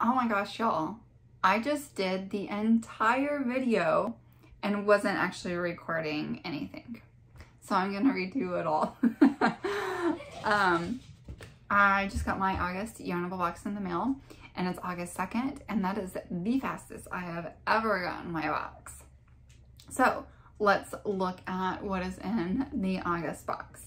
oh my gosh, y'all, I just did the entire video and wasn't actually recording anything. So I'm gonna redo it all. um, I just got my August Yarnable box in the mail and it's August 2nd and that is the fastest I have ever gotten my box. So let's look at what is in the August box.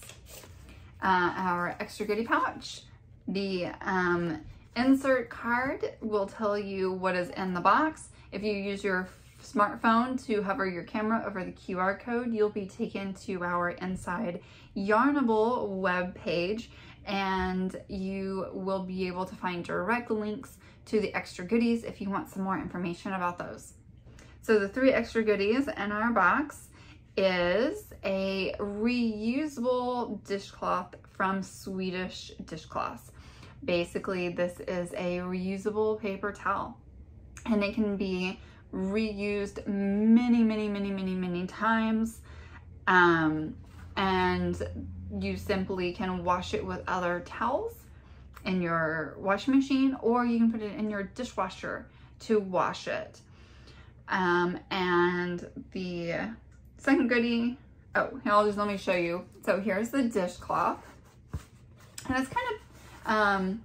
Uh, our extra goodie pouch. The um, insert card will tell you what is in the box. If you use your smartphone to hover your camera over the QR code, you'll be taken to our inside Yarnable web page and you will be able to find direct links to the extra goodies if you want some more information about those. So the three extra goodies in our box is a reusable dishcloth from Swedish Dishcloths. Basically, this is a reusable paper towel and it can be reused many, many, many, many, many times. Um, and you simply can wash it with other towels in your washing machine or you can put it in your dishwasher to wash it. Um, and the second goodie, oh, I'll just let me show you. So here's the dishcloth. And it's kind of, um,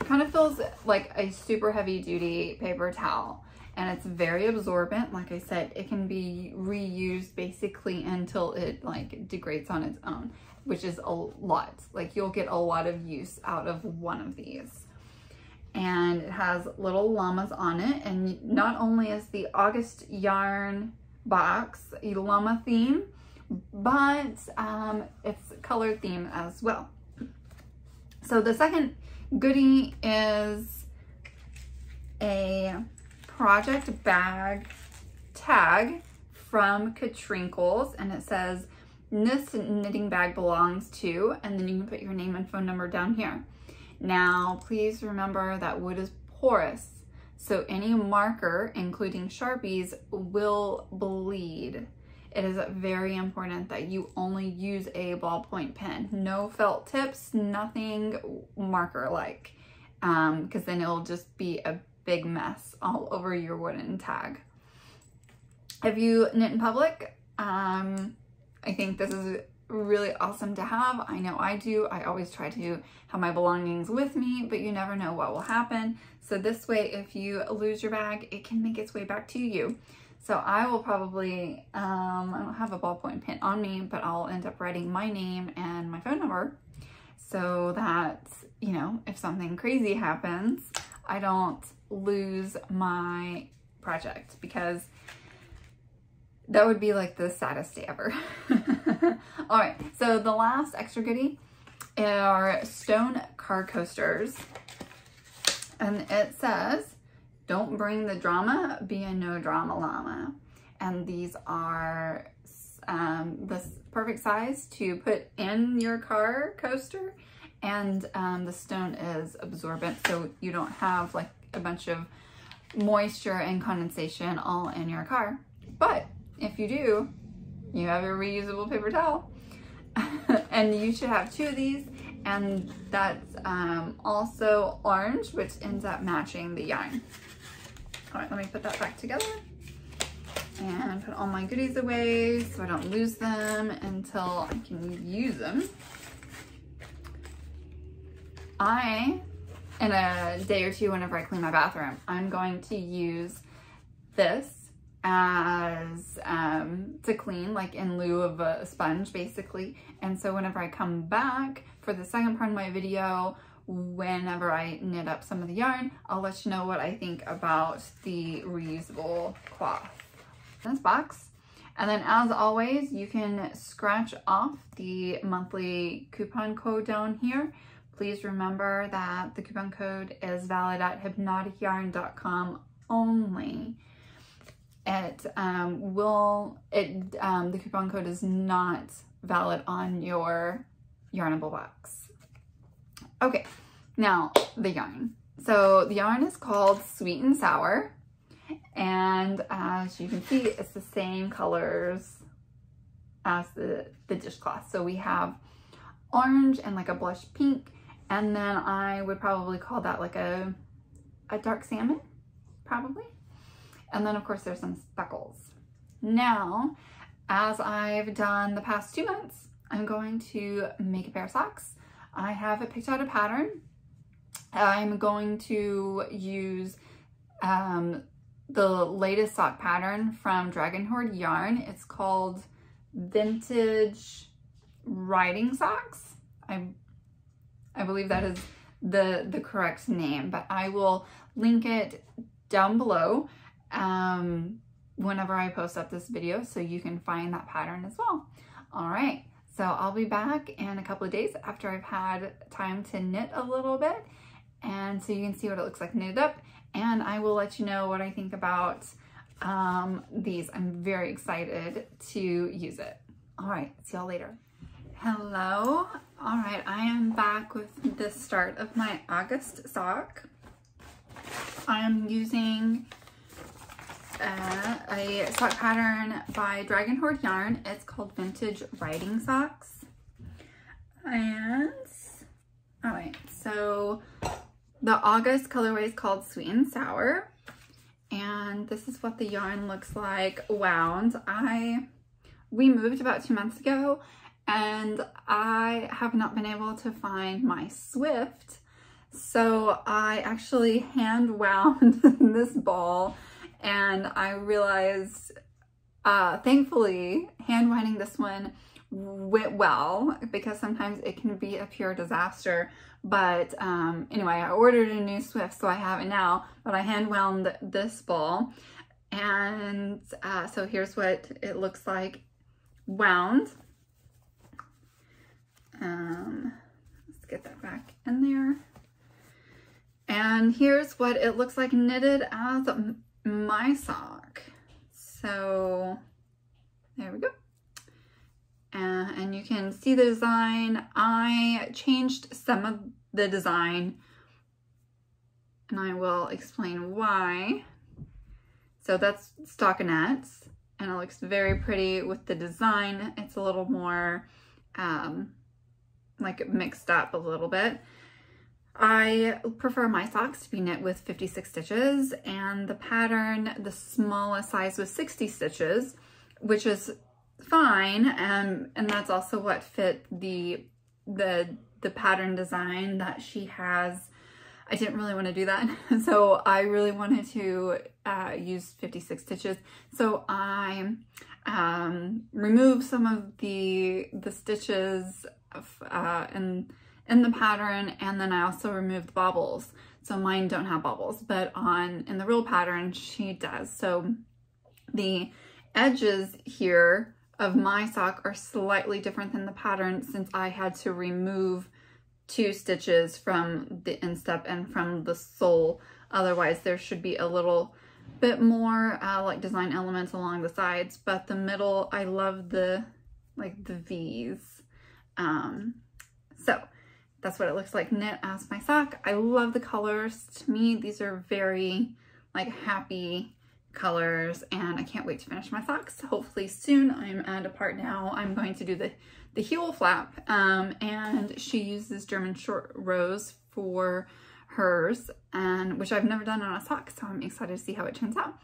kind of feels like a super heavy duty paper towel and it's very absorbent. Like I said, it can be reused basically until it like degrades on its own, which is a lot. Like you'll get a lot of use out of one of these. And it has little llamas on it. And not only is the August yarn box a llama theme, but um, it's color theme as well. So the second goodie is a project bag tag from Katrinkles and it says this knitting bag belongs to and then you can put your name and phone number down here. Now please remember that wood is porous so any marker including Sharpies will bleed. It is very important that you only use a ballpoint pen. No felt tips, nothing marker like because um, then it'll just be a big mess all over your wooden tag. If you knit in public, um, I think this is really awesome to have. I know I do. I always try to have my belongings with me, but you never know what will happen. So this way, if you lose your bag, it can make its way back to you. So I will probably, um, I don't have a ballpoint pen on me, but I'll end up writing my name and my phone number so that, you know, if something crazy happens, I don't lose my project because that would be like the saddest day ever. All right, so the last extra goodie are stone car coasters. And it says, don't bring the drama, be a no drama llama. And these are um, the perfect size to put in your car coaster. And um, the stone is absorbent, so you don't have like a bunch of moisture and condensation all in your car. But if you do, you have a reusable paper towel. and you should have two of these and that's um, also orange, which ends up matching the yarn. All right, let me put that back together and put all my goodies away so I don't lose them until I can use them. I in a day or two whenever I clean my bathroom. I'm going to use this as um, to clean like in lieu of a sponge basically. And so whenever I come back for the second part of my video whenever I knit up some of the yarn I'll let you know what I think about the reusable cloth. This box. And then as always you can scratch off the monthly coupon code down here. Please remember that the coupon code is valid at hypnoticyarn.com only. It um, will, it um, the coupon code is not valid on your Yarnable box. Okay, now the yarn. So the yarn is called Sweet and Sour. And as you can see, it's the same colors as the, the dishcloth. So we have orange and like a blush pink and then I would probably call that like a a dark salmon, probably. And then of course there's some speckles. Now, as I've done the past two months, I'm going to make a pair of socks. I have picked out a pattern. I'm going to use um, the latest sock pattern from Dragon Horde Yarn. It's called Vintage Riding Socks. I, I believe that is the, the correct name, but I will link it down below um, whenever I post up this video so you can find that pattern as well. All right, so I'll be back in a couple of days after I've had time to knit a little bit and so you can see what it looks like knitted up and I will let you know what I think about um, these. I'm very excited to use it. All right, see y'all later. Hello. All right, I am back with the start of my August sock. I am using uh, a sock pattern by Dragon Horde Yarn. It's called Vintage Riding Socks. And, all right, so the August colorway is called Sweet and Sour. And this is what the yarn looks like wound. I, we moved about two months ago and I have not been able to find my Swift. So I actually hand wound this ball and I realized, uh, thankfully, hand winding this one went well because sometimes it can be a pure disaster. But um, anyway, I ordered a new Swift, so I have it now, but I hand wound this ball. And uh, so here's what it looks like wound. Um, let's get that back in there. And here's what it looks like knitted as my sock. So there we go. Uh, and you can see the design. I changed some of the design and I will explain why. So that's stockinettes and it looks very pretty with the design. It's a little more um, like mixed up a little bit. I prefer my socks to be knit with 56 stitches and the pattern, the smallest size was 60 stitches, which is fine. Um, and that's also what fit the, the, the pattern design that she has. I didn't really want to do that. So I really wanted to uh, use 56 stitches. So I um, removed some of the, the stitches uh, in, in the pattern and then I also removed bobbles. So mine don't have bobbles, but on in the real pattern, she does. So the edges here of my sock are slightly different than the pattern since I had to remove two stitches from the instep and from the sole. Otherwise, there should be a little bit more uh, like design elements along the sides, but the middle, I love the like the V's. Um, so that's what it looks like knit as my sock. I love the colors. To me, these are very like happy colors and I can't wait to finish my socks. Hopefully soon. I'm at a part now. I'm going to do the, the heel flap um, and she uses German short rows for hers and which I've never done on a sock so I'm excited to see how it turns out.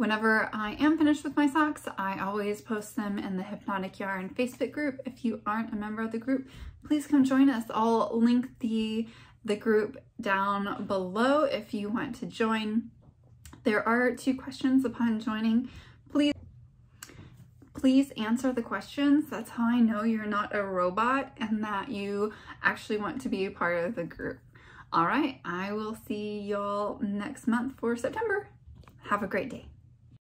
Whenever I am finished with my socks, I always post them in the Hypnotic Yarn Facebook group. If you aren't a member of the group, please come join us. I'll link the, the group down below if you want to join. There are two questions upon joining. Please, please answer the questions. That's how I know you're not a robot and that you actually want to be a part of the group. All right, I will see y'all next month for September. Have a great day.